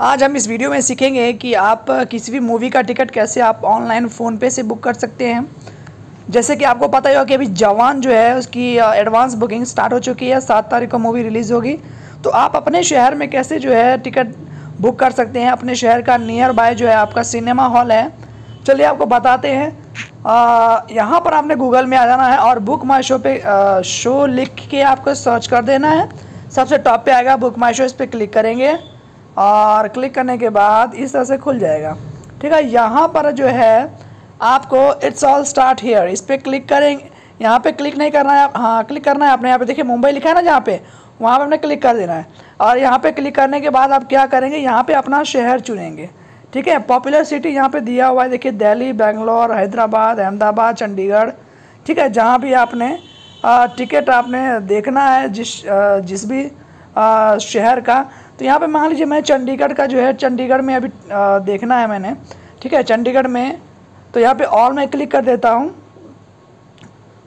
आज हम इस वीडियो में सीखेंगे कि आप किसी भी मूवी का टिकट कैसे आप ऑनलाइन फ़ोन पे से बुक कर सकते हैं। जैसे कि आपको पता ही होगा कि अभी जवान जो है उसकी एडवांस बुकिंग स्टार्ट हो चुकी है सात तारीख को मूवी रिलीज़ होगी। तो आप अपने शहर में कैसे जो है टिकट बुक कर सकते हैं अपने शहर का नियर बाय जो है आपका सिनेमा हॉल है। चलिए आपको बताते हैं। यहाँ पर आपने गूगल में आ जाना है और बुक माई शो पे आ, शो लिख के आपको सर्च कर देना है। सबसे टॉप पे आएगा बुक माई शो इस पर क्लिक करेंगे। और क्लिक करने के बाद इस तरह से खुल जाएगा। ठीक है, यहाँ पर जो है, आपको इट्स ऑल स्टार्ट हेयर इस पर क्लिक करेंगे। यहाँ पे क्लिक नहीं करना है हाँ क्लिक करना है आपने। यहाँ पे देखिए, मुंबई लिखा है ना जहाँ पे? वहाँ पे आपने क्लिक कर देना है। और यहाँ पे क्लिक करने के बाद आप क्या करेंगे? यहाँ पे अपना शहर चुनेंगे। ठीक है पॉपुलर सिटी यहाँ पे दिया हुआ है। देखिए, दिल्ली, बेंगलोर, हैदराबाद, अहमदाबाद, चंडीगढ़। ठीक है, जहाँ भी आपने टिकट आपने देखना है, जिस जिस भी शहर का। तो यहाँ पे मान लीजिए मैं चंडीगढ़ का जो है चंडीगढ़ में अभी आ, देखना है मैंने। ठीक है चंडीगढ़ में। तो यहाँ पे ऑल में क्लिक कर देता हूँ।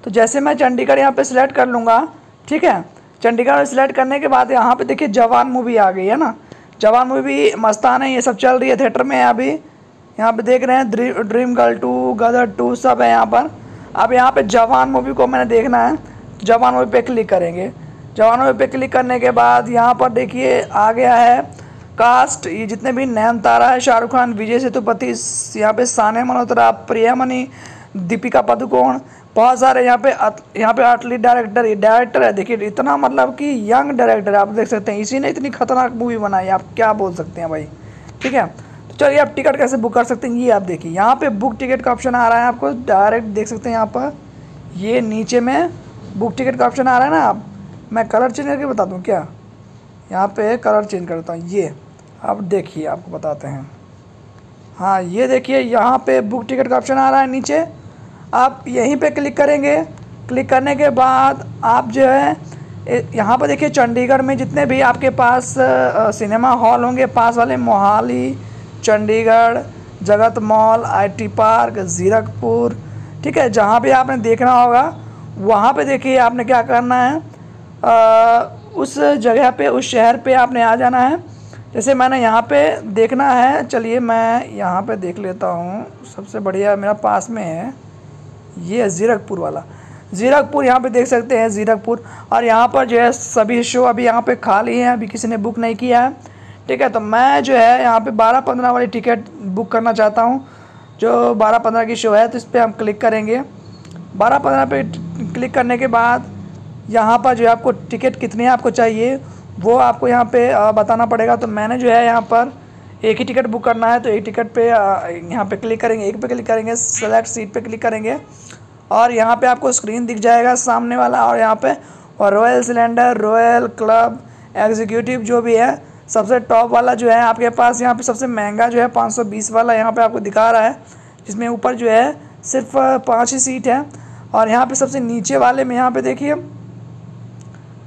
तो जैसे मैं चंडीगढ़ यहाँ पे सिलेक्ट कर लूँगा ठीक है? चंडीगढ़ सिलेक्ट करने के बाद यहाँ पे देखिए जवान मूवी आ गई है ना? जवान मूवी मस्तान है ये सब चल रही है थिएटर में अभी। यहाँ पे देख रहे हैं Dream Dream Girl two Gadar two सब है यहाँ पर। अब यहाँ पे जवान मूवी को मैंने देखना है। जवान मूवी पे क्लिक करेंगे। जवान पे क्लिक करने के बाद यहाँ पर देखिए आ गया है कास्ट। ये जितने भी नैन तारा है, शाहरुख खान, विजय सेतुपति, यहाँ पे साने मल्होत्रा, प्रियामणि, दीपिका पादुकोण, बहुत सारे यहाँ पे यहाँ पे आर्टली डायरेक्टर डायरेक्टर है। देखिए, इतना मतलब कि यंग डायरेक्टर आप देख सकते हैं। इसी ने इतनी खतरनाक मूवी बनाई आप क्या बोल सकते हैं भाई? ठीक है? तो चलिए, आप टिकट कैसे बुक कर सकते हैं? ये आप देखिए, यहाँ पे बुक टिकट का ऑप्शन आ रहा है आपको। डायरेक्ट देख सकते हैं यहाँ पर। ये नीचे में बुक टिकट का ऑप्शन आ रहा है ना आप? मैं कलर चेंज करके बता दूँ क्या? यहाँ पे कलर चेंज करता हूँ, ये। अब देखिए, आपको बताते हैं। हाँ ये देखिए, यहाँ पे बुक टिकट का ऑप्शन आ रहा है नीचे। आप यहीं पे क्लिक करेंगे। क्लिक करने के बाद आप जो है यहाँ पर देखिए, चंडीगढ़ में जितने भी आपके पास सिनेमा हॉल होंगे, पास वाले मोहाली, चंडीगढ़, जगत मॉल आईटी पार्क, ज़ीरकपुर, ठीक है, जहाँ भी आपने देखना होगा, वहाँ पे देखिए आपने क्या करना है उस जगह पे, उस शहर पे आपने आ जाना है। जैसे मैंने यहाँ पे देखना है, चलिए मैं यहाँ पे देख लेता हूँ। सबसे बढ़िया मेरा पास में है। ये ज़ीरकपुर वाला। ज़ीरकपुर यहाँ पे देख सकते हैं, ज़ीरकपुर। और यहाँ पर जो है, सभी शो अभी यहाँ पे खाली हैं, अभी किसी ने बुक नहीं किया है। ठीक है तो मैं जो है यहाँ पे बारह पंद्रह वाली टिकट बुक करना चाहता हूँ। जो बारह पंद्रह की शो है तो इस पर हम क्लिक करेंगे। बारह पंद्रह पे क्लिक करने के बाद यहाँ पर जो है आपको टिकट कितने आपको चाहिए, वो आपको यहाँ पे बताना पड़ेगा। तो मैंने जो है यहाँ पर एक ही टिकट बुक करना है तो एक टिकट पे यहाँ पे क्लिक करेंगे, एक पे क्लिक करेंगे सेलेक्ट सीट पे क्लिक करेंगे और यहाँ पे आपको स्क्रीन दिख जाएगा सामने वाला और यहाँ पे और royal cylinder royal club executive जो भी है, सबसे टॉप वाला जो है आपके पास, यहाँ पे सबसे महँगा जो है 520 वाला यहाँ पे आपको दिखा रहा है, जिसमें ऊपर जो है सिर्फ़ पाँच ही सीट है और यहाँ पे सबसे नीचे वाले में यहाँ पे देखिए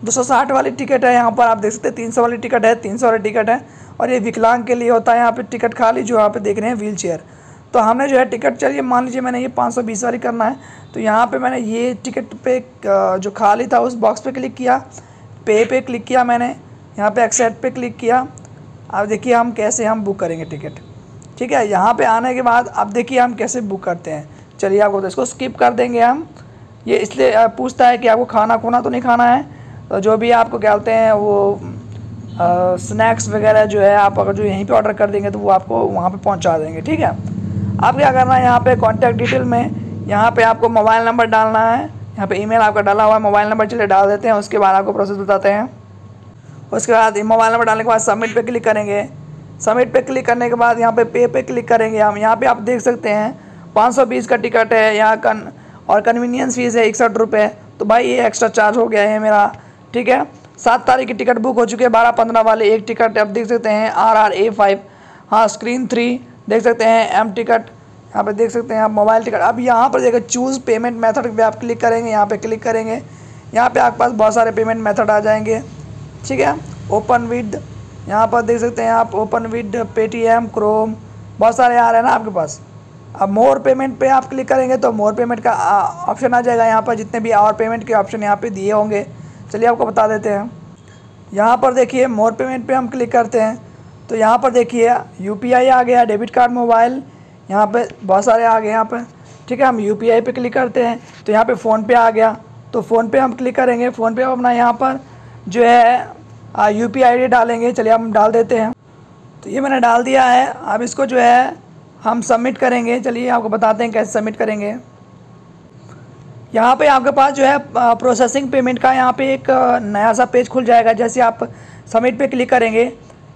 260 वाली टिकट है, यहाँ पर आप देख सकते हैं 300 वाली टिकट है 300 वाली टिकट है, और ये विकलांग के लिए होता है, यहाँ पे टिकट खाली जो यहाँ पे देख रहे हैं व्हील चेयर तो हमने जो है टिकट, चलिए मान लीजिए मैंने ये 520 वाली करना है तो यहाँ पे मैंने ये टिकट पे जो खाली था, उस बॉक्स पे क्लिक किया, पे पे क्लिक किया मैंने, यहाँ पे एक्सेप्ट पे क्लिक किया। अब देखिए हम कैसे हम बुक करेंगे टिकट। ठीक है, यहाँ पे आने के बाद अब देखिए हम कैसे बुक करते हैं। चलिए आपको इसको स्किप कर देंगे हम। ये इसलिए पूछता है कि आपको खाना खुना तो नहीं खाना है? तो जो भी आपको क्या बोलते हैं, वो स्नैक्स वगैरह जो है, आप अगर जो यहीं पे ऑर्डर कर देंगे तो वो आपको वहाँ पे पहुँचा देंगे, ठीक है? आप क्या करना है, यहाँ पे कॉन्टैक्ट डिटेल में, यहाँ पे आपको मोबाइल नंबर डालना है, यहाँ पे ईमेल आपका डाला हुआ है मोबाइल नंबर चलिए डाल देते हैं, उसके बाद आपको प्रोसेस बताते हैं। उसके बाद मोबाइल नंबर डालने के बाद सबमिट पर क्लिक करेंगे। सबमिट पर क्लिक करने के बाद यहाँ पर पे पे क्लिक करेंगे हम। यहाँ पर आप देख सकते हैं 520 का टिकट है, यहाँ कन, और कन्वीनियंस फ़ीस है इकसठ रुपये तो भाई ये एक्स्ट्रा चार्ज हो गया है मेरा। ठीक है? सात तारीख की टिकट बुक हो चुकी है, बारह पंद्रह वाले एक टिकट आप देख सकते हैं, आर आर ए फाइव। हाँ स्क्रीन थ्री, देख सकते हैं एम टिकट, यहाँ पे देख सकते हैं आप मोबाइल टिकट। अब यहाँ पर देखिए चूज़ पेमेंट मेथड पे आप क्लिक करेंगे, यहाँ पे क्लिक करेंगे। यहाँ पे आपके पास बहुत सारे पेमेंट मेथड आ जाएँगे, ठीक है? ओपन विद यहाँ पर देख सकते हैं आप ओपन विद पेटीएम क्रोम बहुत सारे आ रहे हैं ना आपके पास। अब मोर पेमेंट पे आप क्लिक करेंगे तो मोर पेमेंट का ऑप्शन आ जाएगा यहाँ पर, जितने भी और पेमेंट के ऑप्शन यहाँ पे दिए होंगे। चलिए आपको बता देते हैं। यहाँ पर देखिए मोर पेमेंट पे हम क्लिक करते हैं। तो यहाँ पर देखिए यूपीआई आ गया डेबिट कार्ड मोबाइल यहाँ पे बहुत सारे आ गए यहाँ पर ठीक है, हम यू पी पे क्लिक करते हैं। तो यहाँ पे फ़ोन पे आ गया। तो फ़ोन पे हम क्लिक करेंगे। फ़ोन पे अपना यहाँ पर जो है यू पी आई डालेंगे। चलिए हम डाल देते हैं। तो ये मैंने डाल दिया है। अब इसको जो है, हम सबमिट करेंगे। चलिए आपको बताते हैं कैसे सबमिट करेंगे। यहाँ पे आपके पास जो है प्रोसेसिंग पेमेंट का यहाँ पे एक नया सा पेज खुल जाएगा, जैसे आप सबमिट पे क्लिक करेंगे,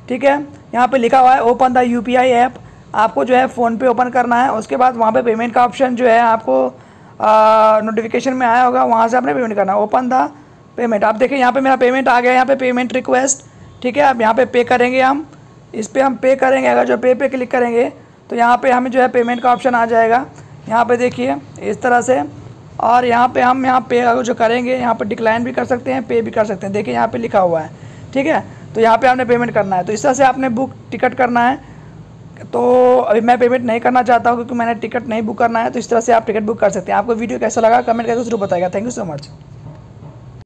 ठीक है? यहाँ पे लिखा हुआ है open the U P I app आपको जो है फ़ोन पे ओपन करना है, उसके बाद वहाँ पे पेमेंट का ऑप्शन जो है, आपको नोटिफिकेशन में आया होगा, वहाँ से आपने पेमेंट करना है। ओपन द पेमेंट आप देखें यहाँ पे मेरा पेमेंट आ गया, यहाँ पे पेमेंट रिक्वेस्ट ठीक है? अब यहाँ पे पे करेंगे हम। इस पर हम पे करेंगे, अगर जो पे पे क्लिक करेंगे तो यहाँ पे हमें जो है पेमेंट का ऑप्शन आ जाएगा। यहाँ पे देखिए, इस तरह से और यहाँ पे हम यहाँ पे जो करेंगे, यहाँ पे डिक्लाइन भी कर सकते हैं पे भी कर सकते हैं। देखिए यहाँ पे लिखा हुआ है, ठीक है? तो यहाँ पे आपने पेमेंट करना है। तो इस तरह से आपने बुक टिकट करना है। तो अभी मैं पेमेंट नहीं करना चाहता हूँ क्योंकि मैंने टिकट नहीं बुक करना है तो इस तरह से आप टिकट बुक कर सकते हैं। आपको वीडियो कैसा लगा कमेंट करके ज़रूर बताएगा थैंक यू सो मच